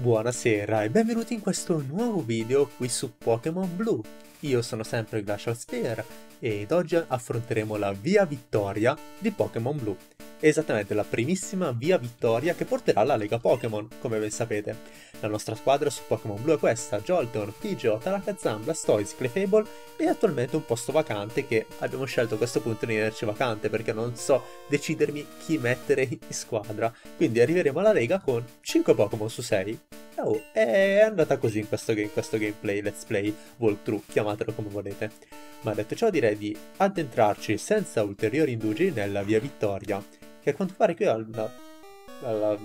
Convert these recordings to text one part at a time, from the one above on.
Buonasera e benvenuti in questo nuovo video qui su Pokémon Blue. Io sono sempre Glacial Sphere ed oggi affronteremo la via vittoria di Pokémon Blue. Esattamente la primissima via vittoria che porterà alla Lega Pokémon, come ben sapete. La nostra squadra su Pokémon Blue è questa, Jolteon, Pidgeot, Alakazam, Blastoise, Clefable e attualmente un posto vacante che abbiamo scelto a questo punto di tenerci vacante perché non so decidermi chi mettere in squadra. Quindi arriveremo alla Lega con 5 Pokémon su 6. Oh, è andata così in questo, in questo gameplay, let's play, walkthrough, chiamatelo come volete. Ma detto ciò direi di addentrarci senza ulteriori indugi nella via Vittoria, che a quanto pare qui alla, alla,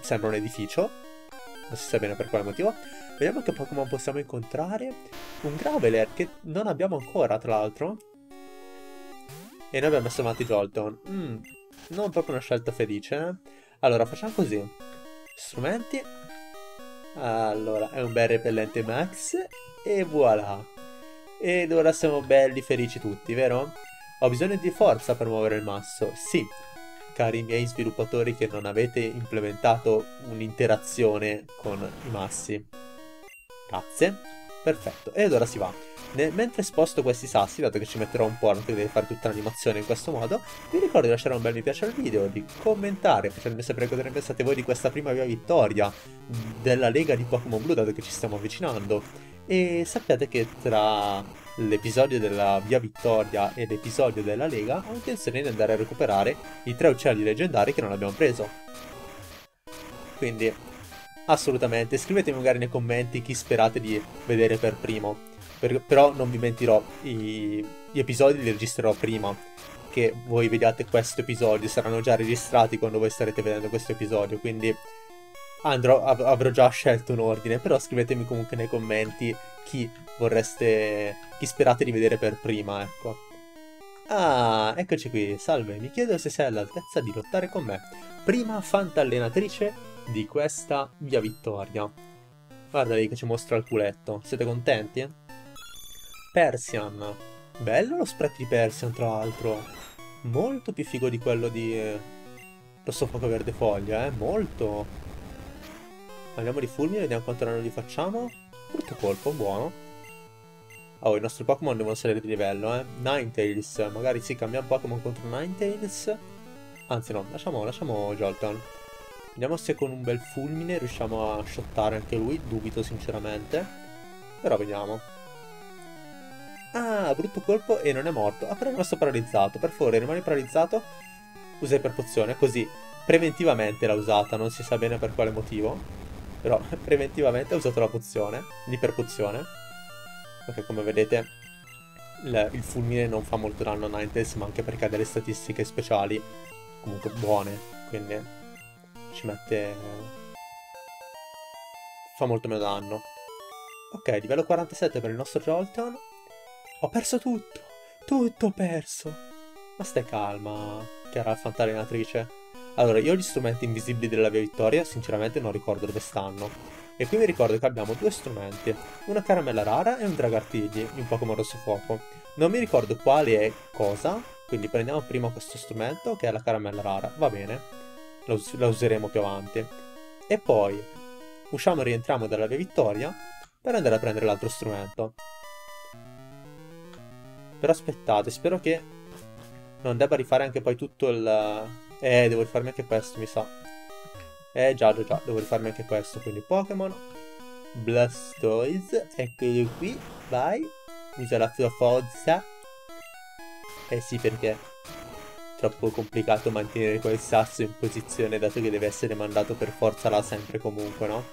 sembra un edificio, non si sa bene per quale motivo. Vediamo che Pokémon possiamo incontrare. Un Graveler che non abbiamo ancora, tra l'altro. E noi abbiamo messo avanti Jolton. Mm, non proprio una scelta felice. Eh? Allora, facciamo così. Strumenti. Allora, è un bel repellente Max. E voilà. Ed ora siamo belli felici tutti, vero? Ho bisogno di forza per muovere il masso. Sì, cari miei sviluppatori che non avete implementato un'interazione con i massi. Grazie. Perfetto. E ora si va. mentre sposto questi sassi, dato che ci metterò un po' non deve fare tutta l'animazione in questo modo, vi ricordo di lasciare un bel mi piace al video, di commentare, facendomi sapere cosa ne pensate voi di questa prima via vittoria della Lega di Pokémon Blue, dato che ci stiamo avvicinando. E sappiate che tra l'episodio della Via Vittoria e l'episodio della Lega, ho intenzione di andare a recuperare i tre uccelli leggendari che non abbiamo preso. Quindi, assolutamente, scrivetemi magari nei commenti chi sperate di vedere per primo. Per, però non vi mentirò, i, gli episodi li registrerò prima che voi vediate questo episodio, saranno già registrati quando voi starete vedendo questo episodio, quindi andrò, av- avrò già scelto un ordine, però scrivetemi comunque nei commenti chi vorreste, chi sperate di vedere per prima, ecco. Ah, eccoci qui, salve, mi chiedo se sei all'altezza di lottare con me. Prima fantallenatrice di questa via vittoria. Guarda lì che ci mostra il culetto, siete contenti? Persian. Bello lo spread di Persian, tra l'altro. Molto più figo di quello di... Eh, rosso fuoco verde foglia, eh, molto. Andiamo di fulmine, vediamo quanto danno gli facciamo. Brutto colpo, buono. Oh, i nostri Pokémon devono salire di livello, eh. Ninetales, magari sì, cambiamo Pokémon contro Ninetales. Anzi no, lasciamo, lasciamo Jolteon. Vediamo se con un bel fulmine riusciamo a shottare anche lui, dubito sinceramente. Però vediamo. Ah, brutto colpo e non è morto. Ah, però è rimasto paralizzato. Per favore, rimani paralizzato. Usa iperpozione, così preventivamente l'ha usata, non si sa bene per quale motivo. Però preventivamente ho usato la pozione, l'iperpozione. Perché come vedete il, il, fulmine non fa molto danno a Ninetales, ma anche perché ha delle statistiche speciali comunque buone. Quindi ci mette... fa molto meno danno. Ok, livello 47 per il nostro Jolteon. Ho perso tutto! Tutto ho perso! Ma stai calma, chiara fantallenatrice. Allora, io gli strumenti invisibili della via Vittoria sinceramente non ricordo dove stanno. E qui mi ricordo che abbiamo due strumenti, una caramella rara e un dragartigli in Pokémon Rosso Fuoco. Non mi ricordo quale è cosa, quindi prendiamo prima questo strumento che è la caramella rara, va bene, la, us la useremo più avanti. E poi usciamo e rientriamo dalla via Vittoria per andare a prendere l'altro strumento. Però aspettate, spero che non debba rifare anche poi tutto il eh, devo rifarmi anche questo, mi sa. Eh, già, già, già, devo rifarmi anche questo. Quindi Pokémon. Blastoise, eccolo qui, vai. Usa la tua forza. Eh sì, perché troppo complicato mantenere quel sasso in posizione, dato che deve essere mandato per forza là sempre comunque, no?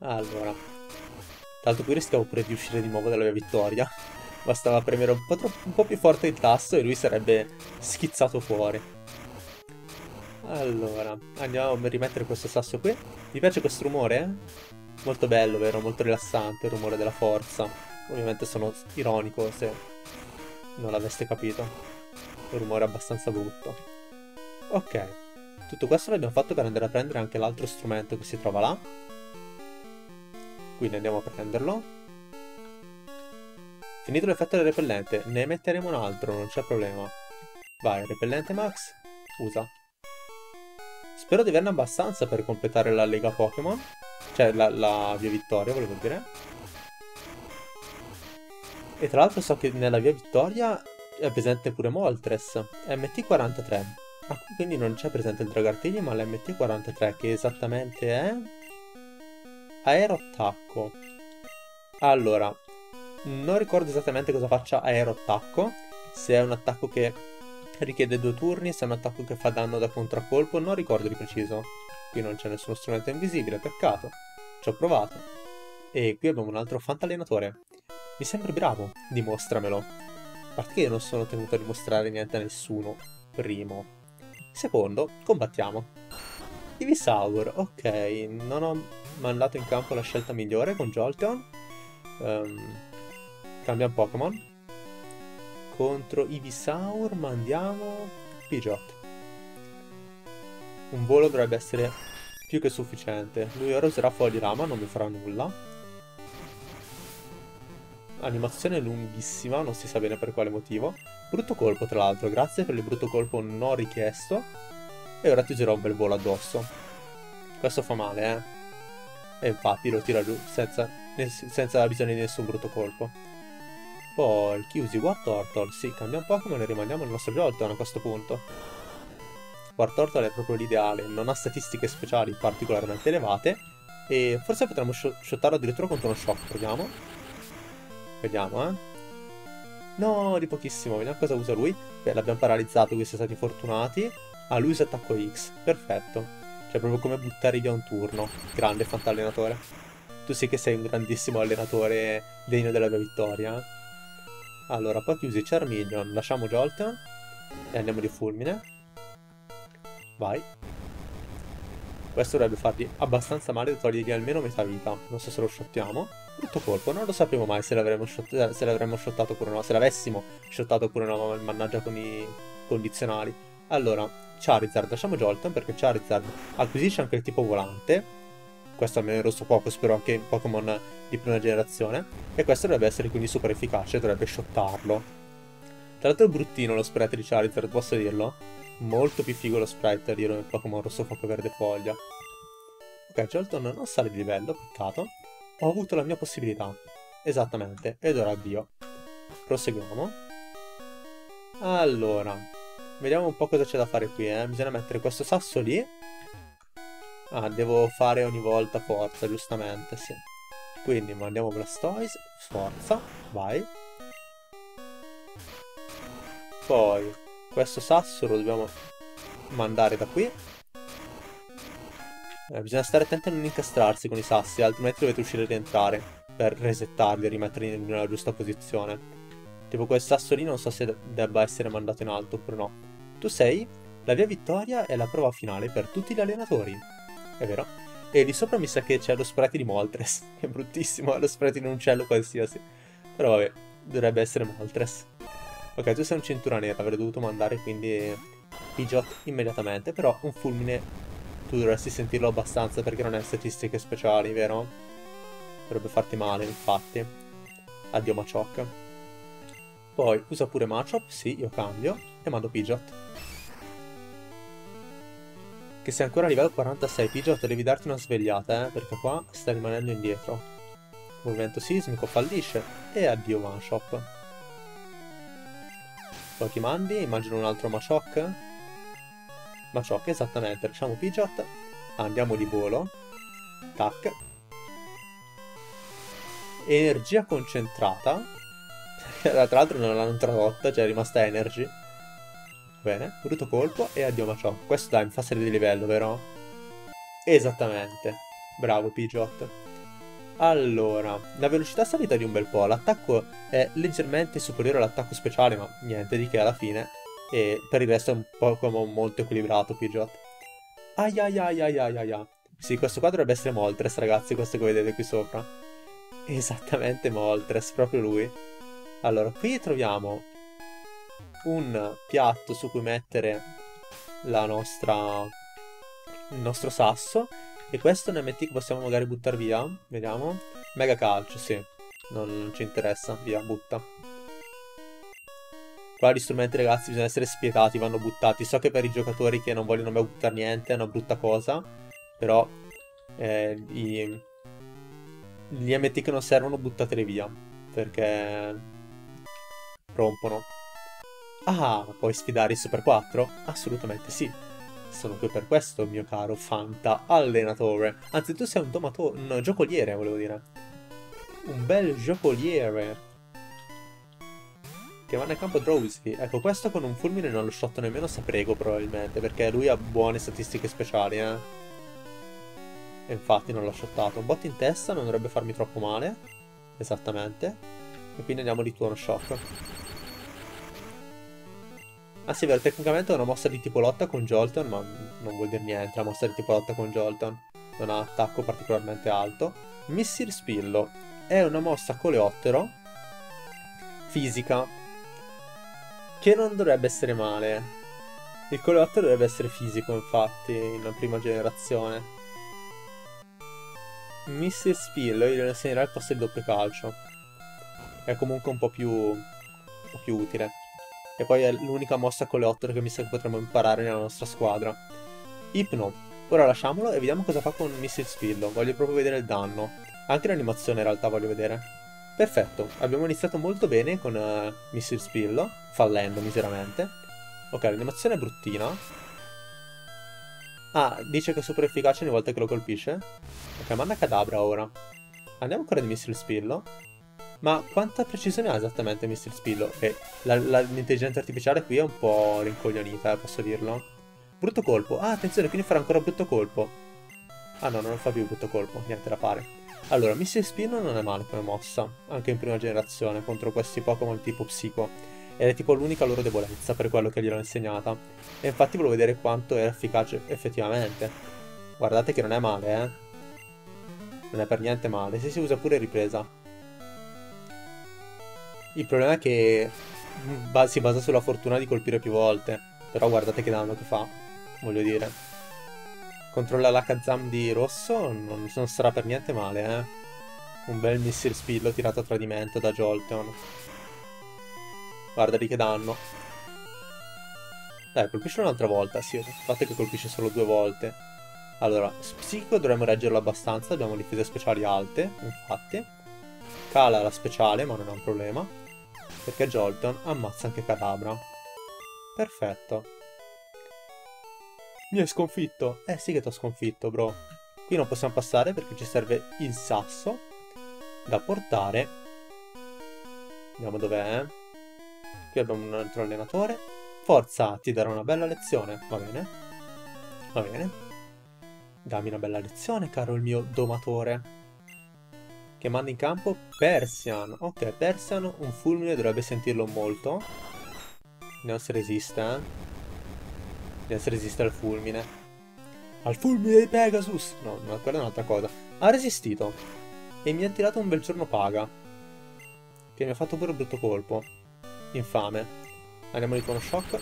Allora. Tra l'altro qui rischiamo pure di uscire di nuovo dalla mia vittoria. Bastava premere un po', un po' più forte il tasto e lui sarebbe schizzato fuori. Allora, andiamo a rimettere questo sasso qui. Vi piace questo rumore? Molto bello, vero? Molto rilassante il rumore della forza. Ovviamente sono ironico se non l'aveste capito. Un rumore abbastanza brutto. Ok. Tutto questo l'abbiamo fatto per andare a prendere anche l'altro strumento che si trova là. Quindi andiamo a prenderlo. Finito l'effetto del repellente, ne metteremo un altro, non c'è problema. Vai, repellente max, usa. Spero di averne abbastanza per completare la Lega Pokémon. Cioè, la, la via Vittoria, volevo dire. E tra l'altro so che nella via Vittoria è presente pure Moltres, MT43. Ah, quindi non c'è presente il Dragartigli, ma l'MT43, che esattamente è... Aeroattacco. Allora, non ricordo esattamente cosa faccia Aeroattacco, se è un attacco che richiede due turni, se è un attacco che fa danno da contraccolpo, non ricordo di preciso. Qui non c'è nessuno strumento invisibile, peccato. Ci ho provato. E qui abbiamo un altro fantallenatore. Mi sembri bravo, dimostramelo. A parte che io non sono tenuto a dimostrare niente a nessuno. Primo. Secondo, combattiamo. Ivysaur, ok, non ho mandato in campo la scelta migliore con Jolteon. Um, cambiamo Pokémon. Contro Ivysaur mandiamo Pidgeot. Un volo dovrebbe essere più che sufficiente. Lui ora userà Fogli Rama, non mi farà nulla. Animazione lunghissima, non si sa bene per quale motivo. Brutto colpo, tra l'altro, grazie per il brutto colpo non richiesto. E ora ti userò un bel volo addosso. Questo fa male, eh. E infatti lo tira giù senza, senza bisogno di nessun brutto colpo. Poi, chi usi Wartortle? Sì, cambiamo Pokémon e rimandiamo il nostro Jolteon a questo punto. Wartortle è proprio l'ideale, non ha statistiche speciali particolarmente elevate e forse potremmo shottarlo addirittura contro uno shock, proviamo. Vediamo, eh. No, di pochissimo, vediamo cosa usa lui. Beh, l'abbiamo paralizzato, questi siamo stati fortunati. Ah, lui usa attacco X, perfetto. Cioè, proprio come buttare via un turno. Grande fantallenatore. Tu sì che sei un grandissimo allenatore degno della tua vittoria, eh? Allora, poi chiusi Charmeleon, lasciamo Jolteon e andiamo di fulmine. Vai. Questo dovrebbe fargli abbastanza male da togliergli almeno metà vita. Non so se lo shottiamo. Brutto colpo, non lo sapremo mai se l'avremmo shot shottato oppure no. Se l'avessimo shottato oppure no, mannaggia con i condizionali. Allora, Charizard, lasciamo Jolteon perché Charizard acquisisce anche il tipo volante questo almeno in rosso poco, spero anche in Pokémon di prima generazione, e questo dovrebbe essere quindi super efficace, dovrebbe shottarlo. Tra l'altro è bruttino lo sprite di Charizard, posso dirlo? Molto più figo lo sprite di Pokémon rosso fuoco verde foglia. Ok, Jolton non sale di livello, peccato. Ho avuto la mia possibilità. Esattamente, ed ora addio. Proseguiamo. Allora, vediamo un po' cosa c'è da fare qui, eh. Bisogna mettere questo sasso lì Ah, devo fare ogni volta forza, giustamente, sì. Quindi mandiamo Blastoise, forza, vai. Poi, questo sasso lo dobbiamo mandare da qui. Eh, bisogna stare attenti a non incastrarsi con i sassi, altrimenti dovete uscire e rientrare per resettarli e rimetterli nella giusta posizione. Tipo quel sasso lì non so se debba essere mandato in alto oppure no. Tu sei la via vittoria è la prova finale per tutti gli allenatori è vero. E di sopra mi sa che c'è lo sprite di Moltres, è bruttissimo, lo sprite in un uccello qualsiasi. Però vabbè, dovrebbe essere Moltres. Ok, tu sei un cintura nera, avrei dovuto mandare quindi Pidgeot immediatamente, però un fulmine tu dovresti sentirlo abbastanza perché non ha statistiche speciali, vero? Dovrebbe farti male, infatti. Addio Machoke. Poi usa pure Machop, sì, io cambio, e mando Pidgeot che sei ancora a livello 46, Pidgeot, devi darti una svegliata, eh, perché qua stai rimanendo indietro. Movimento sismico fallisce e addio Mashop. Poi ti mandi, immagino un altro Mashok. Mashok, esattamente, lasciamo Pidgeot, andiamo di volo. Tac. Energia concentrata. Tra l'altro non l'hanno tradotta, cioè è rimasta Energy. Bene, brutto colpo e addio Machop. Questo dai, mi fa salire di livello, vero? Esattamente. Bravo Pidgeot. Allora, la velocità salita di un bel po', l'attacco è leggermente superiore all'attacco speciale, ma niente di che alla fine. E per il resto è un Pokémon molto equilibrato Pidgeot. Ai ai ai ai ai ai ai. Sì, questo qua dovrebbe essere Moltres, ragazzi, questo che vedete qui sopra. Esattamente Moltres, proprio lui. Allora, qui troviamo un piatto su cui mettere la nostra il nostro sasso e questo è un MT che possiamo magari buttare via vediamo mega calcio sì non ci interessa via butta Qua gli strumenti ragazzi bisogna essere spietati, vanno buttati. So che per i giocatori che non vogliono mai buttare niente è una brutta cosa, però eh, i, gli MT che non servono buttateli via, perché rompono. Ah, puoi sfidare il Super 4? Assolutamente sì. Sono qui per questo, mio caro Fanta allenatore. Anzi, tu sei un tomatore, un giocoliere, volevo dire. Un bel giocoliere che va nel campo Drowsy. Ecco, questo con un fulmine non lo shotto nemmeno se prego probabilmente, perché lui ha buone statistiche speciali, eh. E infatti non l'ho shottato. Un bot in testa non dovrebbe farmi troppo male. Esattamente. E quindi andiamo di tuono shock. Ah sì, vero, tecnicamente è una mossa di tipo lotta con Jolton, ma non vuol dire niente, la mossa di tipo lotta con Jolton. Non ha attacco particolarmente alto. Missile Spillo è una mossa coleottero fisica che non dovrebbe essere male. Il coleottero dovrebbe essere fisico, infatti, in prima generazione. Missile Spillo io lo insegnerò al posto del doppio calcio. È comunque un po' più, un po più utile. E poi è l'unica mossa coleottero che mi sa che potremmo imparare nella nostra squadra. Ipno. Ora lasciamolo e vediamo cosa fa con Missile Spillo. Voglio proprio vedere il danno. Anche l'animazione in realtà voglio vedere. Perfetto, abbiamo iniziato molto bene con uh, Missile Spillo, fallendo miseramente. Ok, l'animazione è bruttina. Ah, dice che è super efficace ogni volta che lo colpisce. Ok, manda cadabra ora. Andiamo ancora di Missile Spillo. Ma quanta precisione ha esattamente Missile Spillo? Ok, l'intelligenza artificiale qui è un po' rincoglionita, posso dirlo. Brutto colpo. Ah, attenzione, quindi farà ancora brutto colpo. Ah no, non fa più brutto colpo, niente da fare. Allora, Missile Spino non è male come mossa, anche in prima generazione, contro questi Pokémon tipo Psico. Ed è tipo l'unica loro debolezza per quello che gliel'ho insegnata. E infatti volevo vedere quanto è efficace effettivamente. Guardate che non è male, eh. Non è per niente male. Se si usa pure ripresa. Il problema è che si basa sulla fortuna di colpire più volte. Però guardate che danno che fa. Voglio dire. Controlla l'Akazam di rosso non, non, sarà per niente male, eh. Un bel missile spillo tirato a tradimento da Jolteon. Guarda lì che danno. Dai, colpisce un'altra volta, sì. È che colpisce solo due volte. Allora, psichico dovremmo reggerlo abbastanza, abbiamo difese speciali alte, infatti. Cala la speciale, ma non è un problema. Perché Jolteon ammazza anche Cadabra. Perfetto. Mi hai sconfitto? Eh sì che ti ho sconfitto, bro. Qui non possiamo passare perché ci serve il sasso da portare. Vediamo dov'è. Qui abbiamo un altro allenatore. Forza, ti darò una bella lezione. Va bene. Va bene. Dammi una bella lezione, caro il mio domatore. Che manda in campo Persian. Ok, Persian, un fulmine dovrebbe sentirlo molto. Non si resiste, eh. Adesso resiste al fulmine. Al fulmine di Pegasus! No, no, quella è un'altra cosa. Ha resistito. E mi ha tirato un bel giorno paga. Che mi ha fatto pure un brutto colpo. Infame. Andiamo di con shock.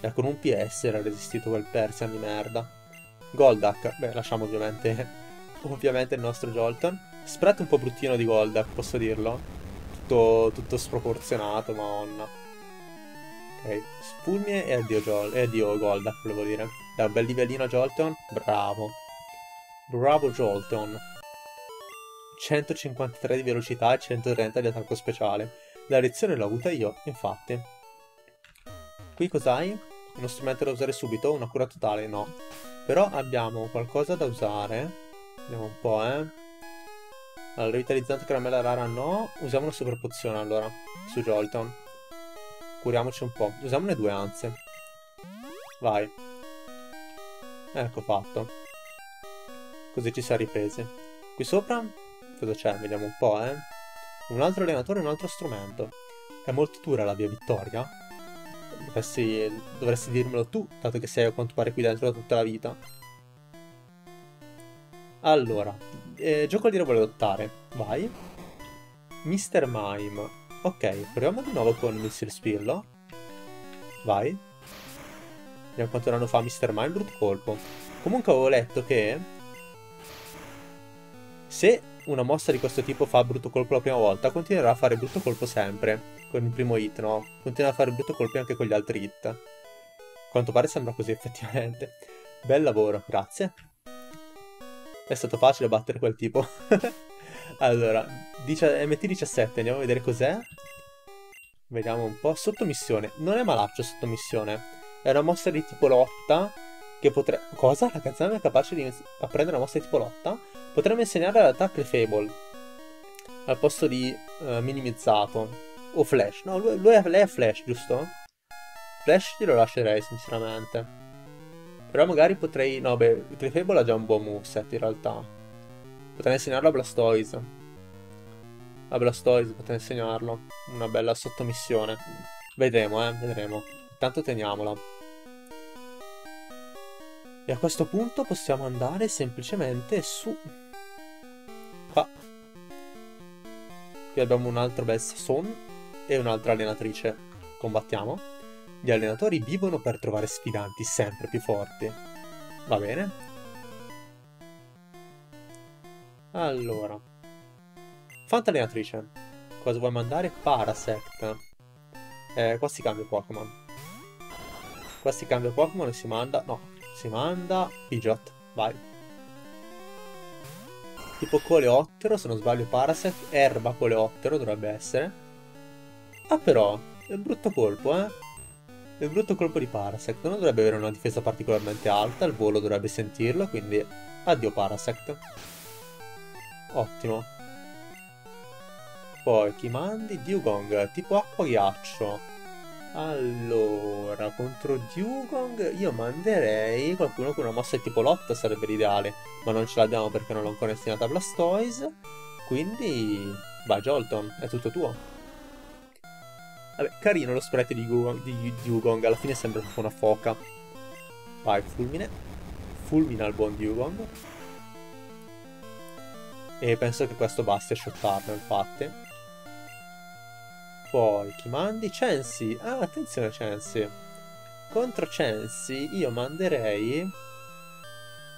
E con un PS era resistito quel Persian di merda. Goldak. Beh, lasciamo ovviamente... ovviamente il nostro Jolton. Spread un po' bruttino di Goldak, posso dirlo. Tutto, tutto sproporzionato, madonna. Ok, Fulmine e addio, Jol e addio Goldak, volevo dire. Da un bel livellino Jolteon, bravo. Bravo Jolteon. 153 di velocità e 130 di attacco speciale. La lezione l'ho avuta io, infatti. Qui cos'hai? Uno strumento da usare subito? Una cura totale? No. Però abbiamo qualcosa da usare. Vediamo un po', eh. Allora, revitalizzante caramella rara no. Usiamo una super pozione allora, su Jolteon. Curiamoci un po'. Usiamone due, anzi. Vai. Ecco fatto. Così ci si è ripresi. Qui sopra, cosa c'è? Vediamo un po', eh. Un altro allenatore e un altro strumento. È molto dura la via vittoria. Dovresti, dovresti dirmelo tu, dato che sei a quanto pare qui dentro da tutta la vita. Allora, eh, giocoliere vuole lottare. Vai. Mr. Mime. Ok, proviamo di nuovo con Missile Spillo. Vai. Vediamo quanto danno fa Mr. Mime, brutto colpo. Comunque avevo letto che... Se una mossa di questo tipo fa brutto colpo la prima volta, continuerà a fare brutto colpo sempre. con il primo hit, no? Continua a fare brutto colpi anche con gli altri hit. A quanto pare sembra così effettivamente. Bel lavoro, grazie. È stato facile battere quel tipo. allora, MT17, andiamo a vedere cos'è. Vediamo un po'. Sottomissione. Non è malaccio sottomissione. È una mossa di tipo lotta che potrebbe... Cosa? La canzone è capace di apprendere una mossa di tipo lotta? Potremmo insegnare l'attacco Fable. Al posto di uh, minimizzato. O Flash. No, lui, lui è, lei è Flash, giusto? Flash glielo lascerei, sinceramente. Però magari potrei... No, beh, Clefable ha già un buon moveset, in realtà. Potrei insegnarlo a Blastoise. A Blastoise potrei insegnarlo. Una bella sottomissione. Vedremo, eh, vedremo. Intanto teniamola. E a questo punto possiamo andare semplicemente su... Qua. Qui abbiamo un altro bel Sasson e un'altra allenatrice. Combattiamo. Gli allenatori vivono per trovare sfidanti sempre più forti. Va bene. Allora. Fanta allenatrice. Cosa vuoi mandare? Parasect. Eh, qua si cambia Pokémon. Qua si cambia Pokémon e si manda... No, si manda Pidgeot, vai. Tipo coleottero, se non sbaglio Parasect, erba coleottero dovrebbe essere. Ah però, è un brutto colpo, eh. È un brutto colpo di Parasect, non dovrebbe avere una difesa particolarmente alta, il volo dovrebbe sentirlo, quindi addio Parasect. Ottimo. Poi chi mandi? Dugong, tipo acqua ghiaccio. Allora, contro Dugong io manderei qualcuno con una mossa tipo lotta sarebbe l'ideale, ma non ce l'abbiamo perché non l'ho ancora destinata a Blastoise, quindi vai Jolton, è tutto tuo. Vabbè, carino lo sprite di, Gu di Dugong, alla fine sembra proprio una foca. Vai, fulmine. Fulmina il buon Dugong. E penso che questo basti a shottarlo, infatti. Poi, chi mandi? Censi. Ah, attenzione Censi. Contro Censi io manderei...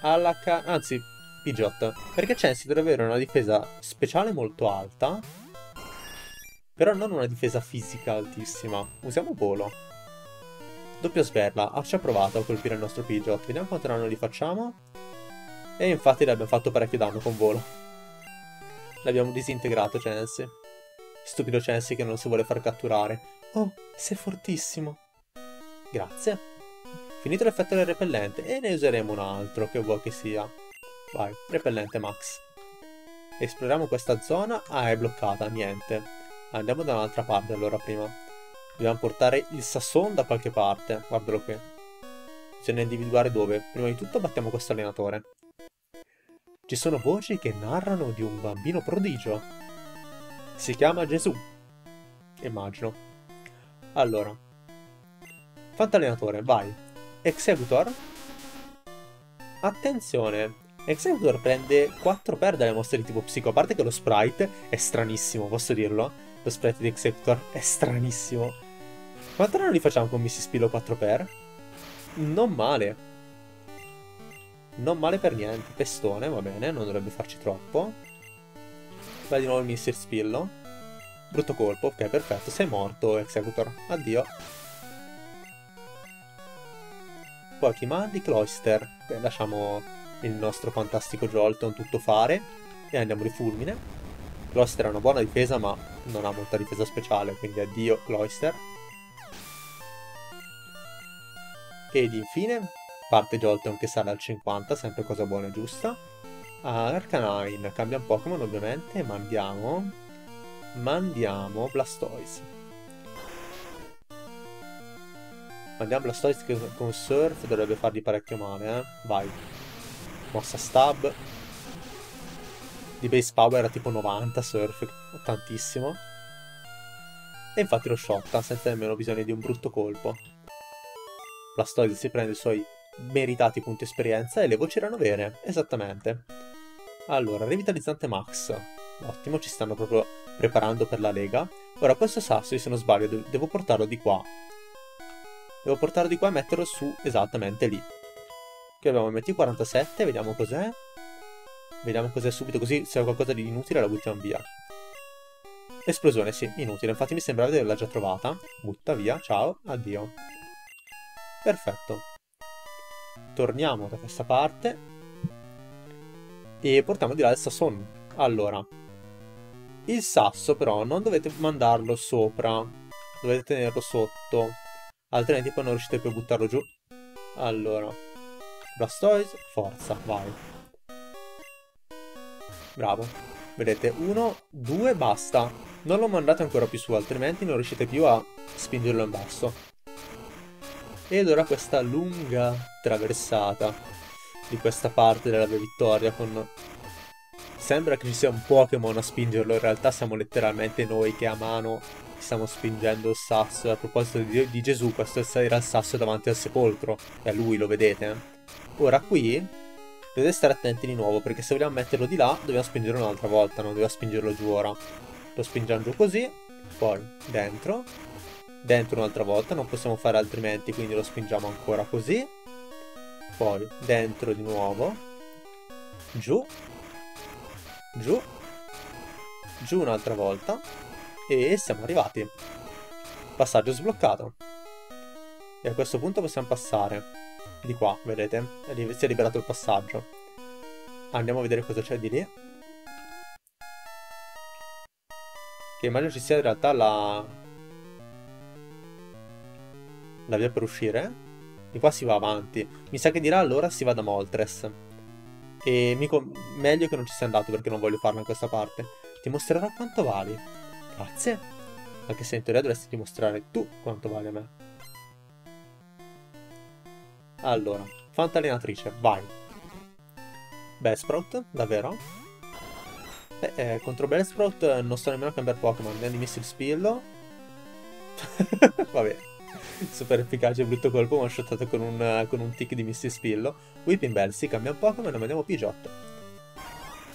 Alla ca... Anzi, Pidgeot. Perché Censi dovrebbe avere una difesa speciale molto alta. Però non una difesa fisica altissima. Usiamo volo. Doppio sberla. Ah, ci ha provato a colpire il nostro Pidgeot. Vediamo quanto danno gli facciamo. E infatti l'abbiamo fatto parecchio danno con volo. L'abbiamo disintegrato, Censi. Stupido Chelsea che non si vuole far catturare. Oh, sei fortissimo. Grazie. Finito l'effetto del repellente e ne useremo un altro, che vuoi che sia. Vai, repellente max. Esploriamo questa zona. Ah, è bloccata, niente. Andiamo da un'altra parte allora prima. Dobbiamo portare il Sasson da qualche parte. Guardalo qui. Bisogna individuare dove. Prima di tutto battiamo questo allenatore. Ci sono voci che narrano di un bambino prodigio. Si chiama Gesù. Immagino. Allora. Fantallenatore, vai. Executor. Attenzione. Executor prende 4 per dalle mosse di tipo psico. A parte che lo sprite è stranissimo, posso dirlo. Lo sprite di Executor è stranissimo. Quanto non li facciamo con Missy Spillo 4 per? Non male. Non male per niente. Pestone, va bene, non dovrebbe farci troppo. Vai di nuovo il Missile Spillo. Brutto colpo, ok, perfetto. Sei morto, Executor. Addio. Poi chi mandi? Cloister. Beh, lasciamo il nostro fantastico Jolton tutto fare. E andiamo di fulmine. Cloister ha una buona difesa, ma non ha molta difesa speciale, quindi addio Cloister. Ed infine parte Jolton che sale al 50, sempre cosa buona e giusta. Ah, Arcanine, cambia un Pokémon ovviamente, mandiamo... Mandiamo Blastoise. Mandiamo Blastoise che con Surf dovrebbe fargli parecchio male, eh. Vai. Mossa Stab. Di base power era tipo 90, Surf, tantissimo. E infatti lo shotta, senza nemmeno bisogno di un brutto colpo. Blastoise si prende i suoi meritati punti esperienza e le voci erano vere, esattamente. Allora, revitalizzante max. Ottimo, ci stanno proprio preparando per la lega. Ora, questo sasso, se non sbaglio, devo portarlo di qua. Devo portarlo di qua e metterlo su esattamente lì. Qui abbiamo MT47, vediamo cos'è. Vediamo cos'è subito, così se ho qualcosa di inutile la buttiamo via. Esplosione, sì, inutile. Infatti mi sembrava di averla già trovata. Butta via, ciao, addio. Perfetto. Torniamo da questa parte. E portiamo di là il sasson. Allora. Il sasso però non dovete mandarlo sopra. Dovete tenerlo sotto. Altrimenti poi non riuscite più a buttarlo giù. Allora. Blastoise, forza, vai. Bravo. Vedete, uno, due, basta. Non lo mandate ancora più su, altrimenti non riuscite più a spingerlo in basso. Ed ora questa lunga traversata di questa parte della via vittoria con... Sembra che ci sia un Pokémon a spingerlo, in realtà siamo letteralmente noi che a mano stiamo spingendo il sasso. E a proposito di, di Gesù, questo era il sasso davanti al sepolcro. È lui, lo vedete? Ora qui dovete stare attenti di nuovo, perché se vogliamo metterlo di là, dobbiamo spingerlo un'altra volta, non dobbiamo spingerlo giù ora. Lo spingiamo giù così, poi dentro, dentro un'altra volta, non possiamo fare altrimenti, quindi lo spingiamo ancora così, poi dentro di nuovo, giù, giù, giù un'altra volta, e siamo arrivati. Passaggio sbloccato. E a questo punto possiamo passare di qua, vedete? Si è liberato il passaggio. Andiamo a vedere cosa c'è di lì. Che immagino ci sia in realtà la... La via per uscire. Di qua si va avanti. Mi sa che dirà allora si va da Moltres. E mico... meglio che non ci sia andato perché non voglio farlo in questa parte. Ti mostrerò quanto vali. Grazie. Anche se in teoria dovresti dimostrare tu quanto vale a me. Allora, Fantallenatrice, vai. Bellsprout, davvero? Eh, eh, contro Bellsprout non sto nemmeno a cambiare Pokémon, andiamo di Missile Spillo. Vabbè, super efficace, brutto colpo, one shottato con un, con un tick di Missile Spillo. Whipping Bell, sì, cambiamo Pokémon e mandiamo Pidgeot.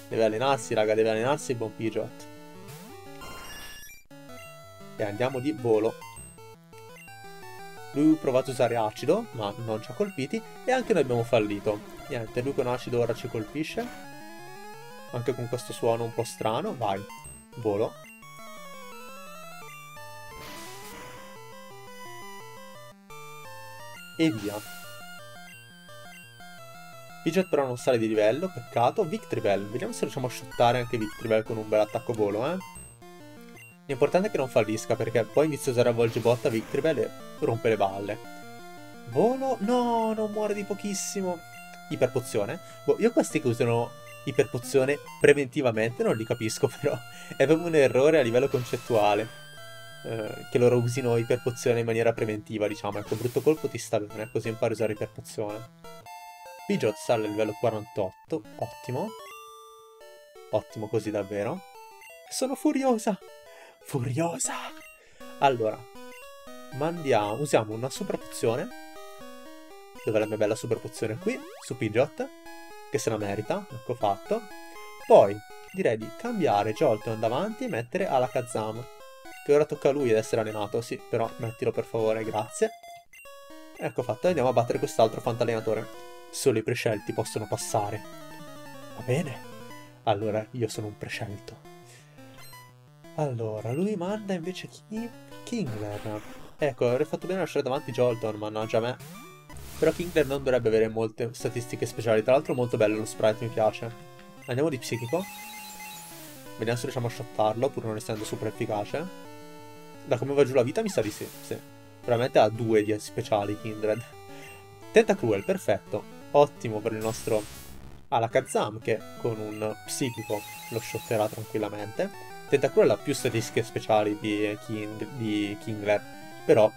Deve allenarsi, raga, deve allenarsi buon Pidgeot. E andiamo di volo. Lui ha provato a usare acido, ma non ci ha colpiti, e anche noi abbiamo fallito. Niente, lui con acido ora ci colpisce. Anche con questo suono un po' strano. Vai. Volo. E via. Pidgeot però non sale di livello, peccato. Victreebel, vediamo se riusciamo a shottare anche Victreebel con un bel attacco volo, eh. L'importante è che non fallisca, perché poi inizia a usare Volgebotta Victreebel e rompe le balle. Volo? No, non muore di pochissimo. Iperpozione. Boh, io questi che usano iperpozione preventivamente, non li capisco però. È proprio un errore a livello concettuale. Eh, che loro usino iperpozione in maniera preventiva, diciamo. Ecco, brutto colpo ti sta bene, così impari a usare iperpozione. Pidgeot sale a livello 48, ottimo. Ottimo così davvero. Sono furiosa! Furiosa! Allora, mandiamo, usiamo una super pozione. Dov'è la mia bella super pozione? Qui, su Pidgeot che se la merita, ecco fatto. Poi direi di cambiare Jolteon davanti e mettere Alakazam, che ora tocca a lui ad essere allenato, sì, però mettilo per favore, grazie. Ecco fatto, andiamo a battere quest'altro fantallenatore. Solo i prescelti possono passare. Va bene? Allora io sono un prescelto. Allora, lui manda invece chi? Kingler. Ecco, avrei fatto bene a lasciare davanti Jolton, mannaggia me. Però Kingler non dovrebbe avere molte statistiche speciali. Tra l'altro molto bello lo sprite, mi piace. Andiamo di psichico. Vediamo se riusciamo a shottarlo, pur non essendo super efficace. Da come va giù la vita mi sa di sì, sì. Veramente ha due di speciali Kindred. Tentacruel, perfetto. Ottimo per il nostro Alakazam, che con un psichico lo shotterà tranquillamente. Tentacruel ha più statistiche speciali di, King, di Kingler, però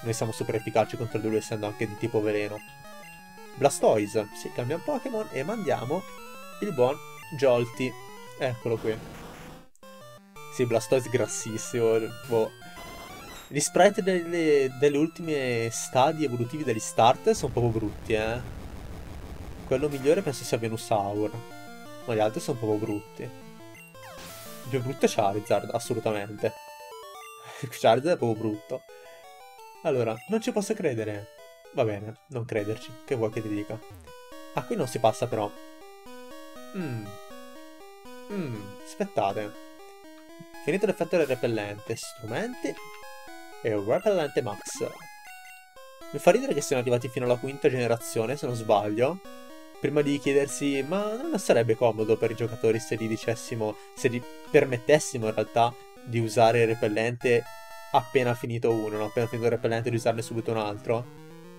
noi siamo super efficaci contro di lui essendo anche di tipo veleno. Blastoise, sì, cambiamo Pokémon e mandiamo il buon Jolty. Eccolo qui. Sì, Blastoise grassissimo. Boh. Gli sprite delle, delle ultime stadi evolutivi degli start sono proprio brutti, eh. Quello migliore penso sia Venusaur. Ma gli altri sono proprio brutti. Più brutto è Charizard, assolutamente. Charizard è proprio brutto. Allora, non ci posso credere. Va bene, non crederci. Che vuoi che ti dica? Ah, qui non si passa però. Mmm. Mmm, aspettate. Finito l'effetto del repellente, strumenti e un repellente max. Mi fa ridere che siano arrivati fino alla quinta generazione, se non sbaglio. Prima di chiedersi, ma non sarebbe comodo per i giocatori se gli dicessimo, se gli permettessimo in realtà di usare il repellente appena finito uno, no? appena finito il repellente di usarne subito un altro.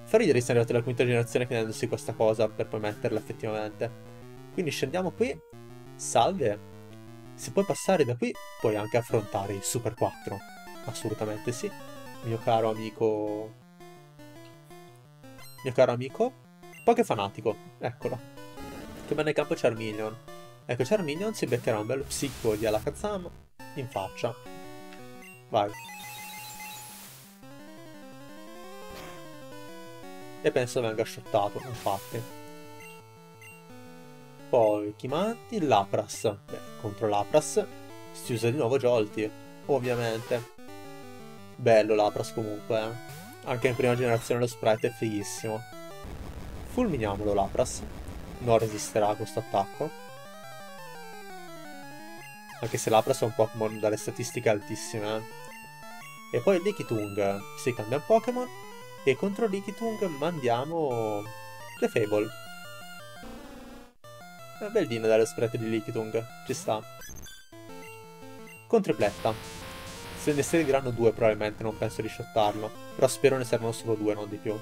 Fa ridere siano arrivati alla quinta generazione chiedendosi questa cosa per poi metterla effettivamente. Quindi scendiamo qui, salve, se puoi passare da qui, puoi anche affrontare il Super 4. Assolutamente sì. Mio caro amico... Mio caro amico... Poche fanatico. Eccolo. Che bene campo Charmeleon. Ecco, Charmeleon si beccherà un bello psicco di Alakazam in faccia. Vai. E penso venga shottato, infatti. Poi Chimanti, Lapras. Beh, contro Lapras si usa di nuovo Jolti, ovviamente. Bello Lapras comunque, eh. Anche in prima generazione lo sprite è fighissimo. Fulminiamolo Lapras. Non resisterà a questo attacco. Anche se Lapras è un Pokémon dalle statistiche altissime. Eh. E poi Likitung si cambia Pokémon. E contro Likitung mandiamo Clefable. È bellino dare spread di Liquitung, ci sta. Con tripletta. Se ne serviranno due probabilmente, non penso di shottarlo. Però spero ne servono solo due, non di più.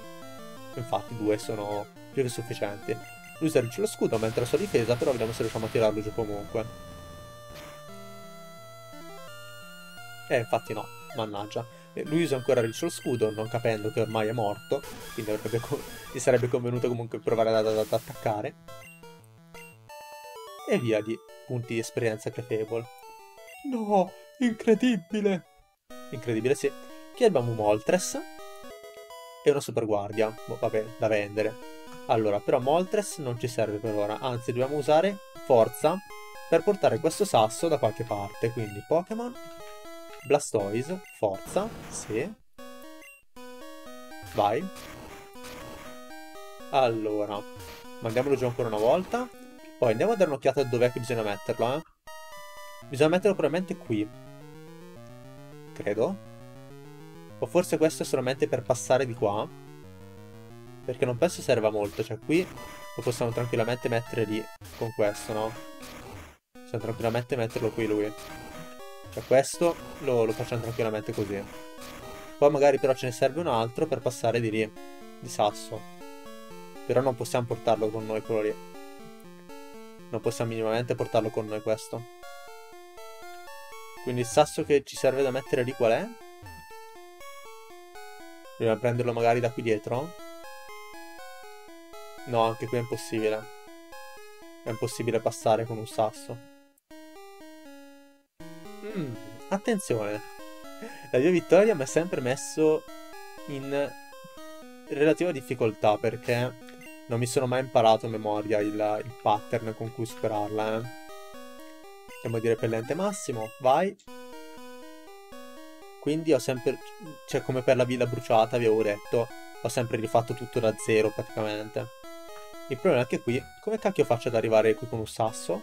Infatti due sono più che sufficienti. Lui usa lo scudo mentre la sua difesa, però vediamo se riusciamo a tirarlo giù comunque. Eh, infatti no, mannaggia. Lui usa ancora Rich lo scudo, non capendo che ormai è morto, quindi gli sarebbe convenuto comunque provare ad, ad, ad attaccare e via di punti di esperienza Clefable. No, incredibile! Incredibile, sì. Qui abbiamo Moltres e una super guardia. Boh, vabbè, da vendere. Allora, però Moltres non ci serve per ora, anzi dobbiamo usare forza per portare questo sasso da qualche parte. Quindi Pokémon, Blastoise, forza, sì. Vai. Allora, mandiamolo giù ancora una volta. Poi andiamo a dare un'occhiata a dov'è che bisogna metterlo, eh. Bisogna metterlo probabilmente qui. Credo. O forse questo è solamente per passare di qua. Perché non penso serva molto. Cioè qui lo possiamo tranquillamente mettere lì. Con questo, no? Possiamo tranquillamente metterlo qui lui. Cioè questo lo, lo facciamo tranquillamente così. Poi magari però ce ne serve un altro per passare di lì. Di sasso. Però non possiamo portarlo con noi quello lì. Non possiamo minimamente portarlo con noi questo. Quindi il sasso che ci serve da mettere lì qual è? Dobbiamo prenderlo magari da qui dietro? No, anche qui è impossibile. È impossibile passare con un sasso. Mm, attenzione. La mia vittoria mi ha sempre messo in relativa difficoltà perché non mi sono mai imparato a memoria il, il pattern con cui superarla, eh. Andiamo a dire repellente massimo, vai. Quindi ho sempre, cioè come per la villa bruciata vi avevo detto, ho sempre rifatto tutto da zero praticamente. Il problema è che qui, come cacchio faccio ad arrivare qui con un sasso?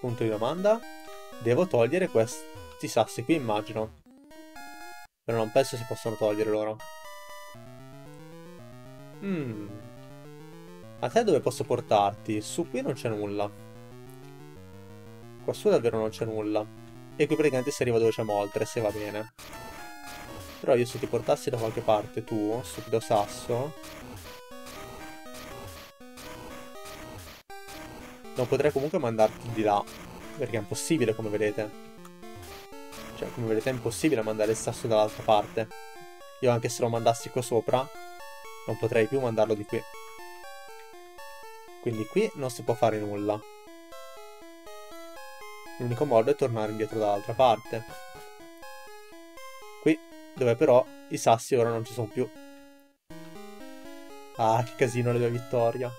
Punto di domanda. Devo togliere questi sassi qui immagino. Però non penso si possano togliere loro. Hmm. A te dove posso portarti? Su qui non c'è nulla. Qua su davvero non c'è nulla. E qui praticamente si arriva dove c'è Moltres se va bene. Però io se ti portassi da qualche parte tu, stupido sasso... Non potrei comunque mandarti di là. Perché è impossibile come vedete. Cioè come vedete è impossibile mandare il sasso dall'altra parte. Io anche se lo mandassi qua sopra non potrei più mandarlo di qui. Quindi qui non si può fare nulla. L'unico modo è tornare indietro dall'altra parte. Qui, dove però i sassi ora non ci sono più. Ah, che casino la mia vittoria.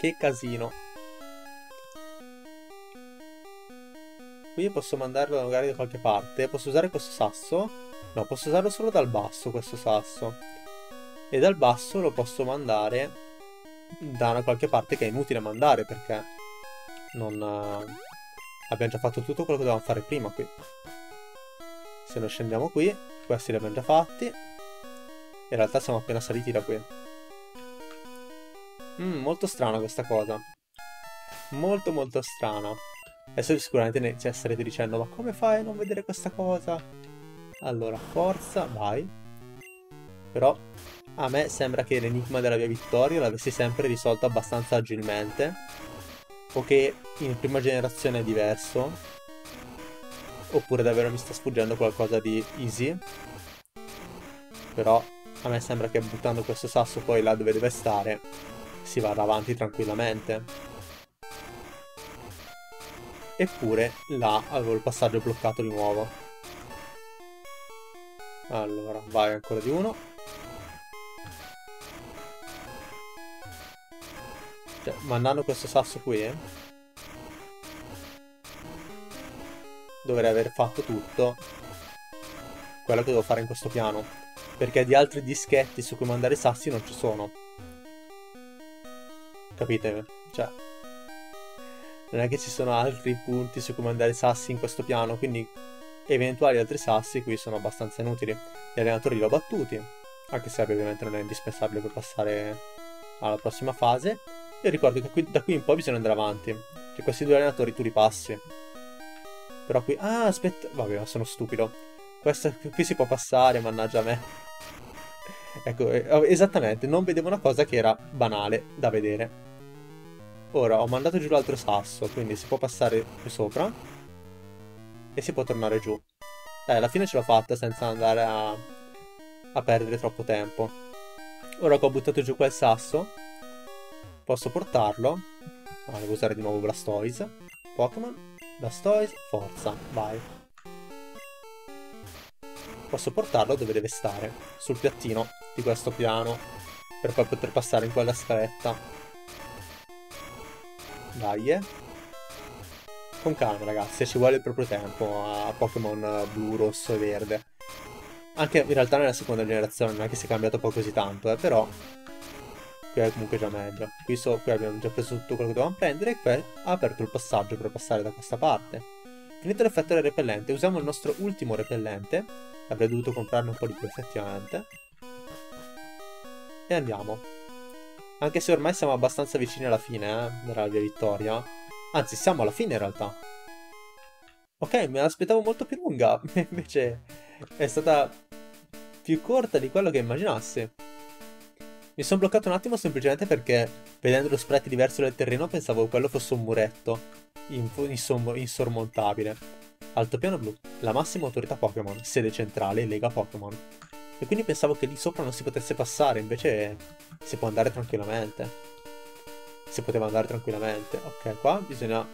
Che casino. Qui posso mandarlo magari da qualche parte. Posso usare questo sasso? No, posso usarlo solo dal basso questo sasso e dal basso lo posso mandare da una qualche parte che è inutile mandare perché non, Abbiamo già fatto tutto quello che dovevamo fare prima qui. Se noi scendiamo qui, questi li abbiamo già fatti. In realtà siamo appena saliti da qui. Mm, molto strana questa cosa. Molto molto strana. Adesso sicuramente ne cioè, starete dicendo, ma come fai a non vedere questa cosa? Allora, forza, vai. Però a me sembra che l'enigma della via Vittoria l'avessi sempre risolto abbastanza agilmente. O che in prima generazione è diverso. Oppure davvero mi sta sfuggendo qualcosa di easy. Però a me sembra che buttando questo sasso poi là dove deve stare si vada avanti tranquillamente. Eppure là avevo il passaggio bloccato di nuovo. Allora, vai ancora di uno. Cioè, mandando questo sasso qui, eh, dovrei aver fatto tutto quello che devo fare in questo piano. Perché di altri dischetti su cui mandare i sassi non ci sono. Capite? Cioè, non è che ci sono altri punti su cui mandare i sassi in questo piano, quindi eventuali altri sassi qui sono abbastanza inutili. Gli allenatori li ho battuti, anche se ovviamente non è indispensabile per passare alla prossima fase. E ricordo che qui, da qui in poi bisogna andare avanti, che questi due allenatori tu li passi. Però qui... Ah, aspetta... Vabbè, sono stupido. Questo, qui si può passare, mannaggia a me. ecco, eh, esattamente, non vedevo una cosa che era banale da vedere. Ora, ho mandato giù l'altro sasso, quindi si può passare qui sopra. E si può tornare giù. Dai, alla fine ce l'ho fatta senza andare a, a perdere troppo tempo. Ora che ho buttato giù quel sasso, posso portarlo. Ah, devo usare di nuovo Blastoise. Pokémon. Blastoise, forza, vai. Posso portarlo dove deve stare, sul piattino di questo piano, per poi poter passare in quella scaletta. Dai, eh. Con calma, ragazzi, ci vuole il proprio tempo a Pokémon blu, rosso e verde. Anche in realtà nella seconda generazione non è che si è cambiato poi così tanto, eh, però qui è comunque già meglio. Qui, so, qui abbiamo già preso tutto quello che dovevamo prendere e qui ha aperto il passaggio per passare da questa parte. Finito l'effetto del repellente, usiamo il nostro ultimo repellente. Avrei dovuto comprarne un po' di più effettivamente. E andiamo. Anche se ormai siamo abbastanza vicini alla fine eh, della via Vittoria. Anzi, siamo alla fine in realtà. Ok, me l'aspettavo molto più lunga. Invece è stata più corta di quello che immaginassi. Mi sono bloccato un attimo semplicemente perché, vedendo lo sprite diverso del terreno, pensavo quello fosse un muretto insormontabile. Altopiano blu, la massima autorità Pokémon, sede centrale Lega Pokémon. E quindi pensavo che lì sopra non si potesse passare, invece si può andare tranquillamente. Si poteva andare tranquillamente. Ok, qua bisogna...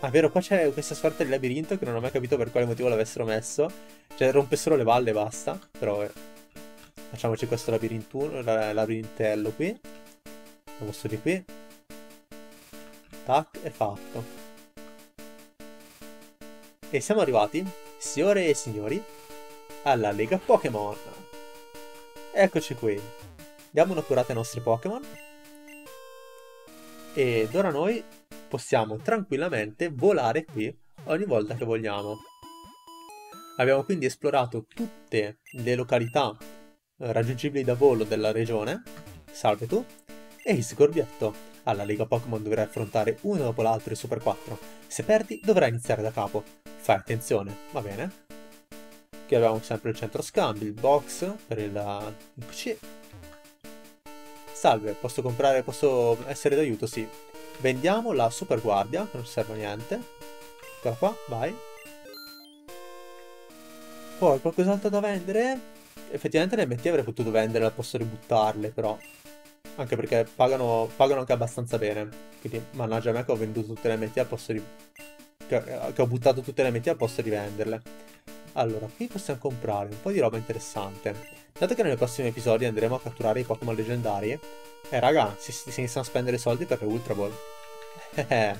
Ah, vero, qua c'è questa sorta di labirinto che non ho mai capito per quale motivo l'avessero messo. Cioè, rompe solo le valle e basta. Però eh, Facciamoci questo labirintello qui. Andiamo su di qui. Tac, è fatto. E siamo arrivati, signore e signori, alla Lega Pokémon. Eccoci qui. Diamo un'accurata ai nostri Pokémon. Ed ora noi possiamo tranquillamente volare qui ogni volta che vogliamo. Abbiamo quindi esplorato tutte le località raggiungibili da volo della regione, salve tu, e il. Alla Lega Pokémon dovrai affrontare uno dopo l'altro i Super 4. Se perdi dovrai iniziare da capo. Fai attenzione, va bene? Qui abbiamo sempre il centro scambi, il box per il, PC. Salve, posso comprare, posso essere d'aiuto? Sì. Vendiamo la Super Guardia, che non serve a niente. Eccola qua, vai. Poi qualcos'altro da vendere? effettivamente le MT avrei potuto vendere al posto di buttarle, però. Anche perché pagano, pagano anche abbastanza bene. Quindi, mannaggia me che ho venduto tutte le MT al posto di... Che, che ho buttato tutte le MT al posto di venderle. Allora, qui possiamo comprare un po' di roba interessante. Dato che nei prossimi episodi andremo a catturare i Pokémon leggendari, eh raga, si, si iniziano a spendere soldi per le Ultra Ball. Eh,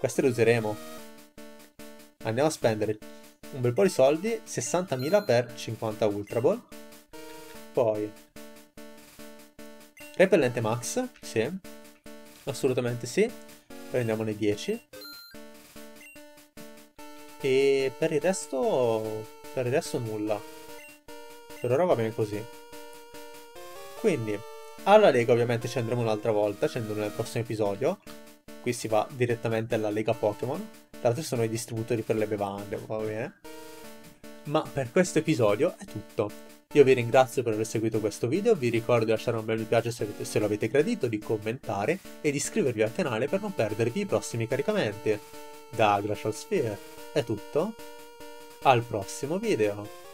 queste le useremo. Andiamo a spendere un bel po' di soldi, 60.000 per 50 Ultra Ball. Poi Repellente Max, sì, assolutamente sì. Prendiamone 10. E per il resto... Per il resto nulla. Per ora va bene così. Quindi, alla Lega ovviamente ci andremo un'altra volta, ci andremo nel prossimo episodio. Qui si va direttamente alla Lega Pokémon. Tra l'altro sono i distributori per le bevande, va bene? Ma per questo episodio è tutto. Io vi ringrazio per aver seguito questo video, vi ricordo di lasciare un bel mi piace se, se lo avete gradito, di commentare e di iscrivervi al canale per non perdervi i prossimi caricamenti. Da Glacial Sphere è tutto, al prossimo video!